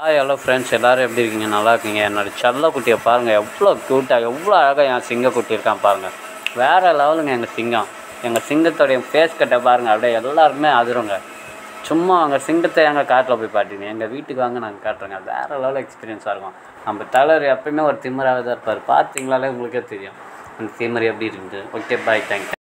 Hi hello friends எல்லோரும் எப்படி இருக்கீங்க? நல்லா இருக்கீங்க. என்னோட செல்ல குட்டியை பாருங்கள் எவ்வளோ க்யூட்டாக எவ்வளோ அழகாக என் சிங்க குட்டி இருக்கான் பாருங்கள் வேறு லெவலுங்க எங்கள் சிங்கம். எங்கள் சிங்கத்தோடைய ஃபேஸ் கட்டை பாருங்கள் அப்படியே எல்லாருமே அதிருங்க. சும்மா அங்கே சிங்கத்தை எங்கள் காட்டில் போய் பாட்டிங்க எங்கள் வீட்டுக்கு வாங்க நாங்கள் காட்டுறோங்க. வேறு லெவலில் எக்ஸ்பீரியன்ஸாக இருக்கும். நம்ம தலைவர் எப்பயுமே ஒரு திமராக தான் இருப்பார். பார்த்தீங்களாலே உங்களுக்கே தெரியும். அந்த திமர் எப்படி இருக்குது ஓகே பாய் தேங்க்யூ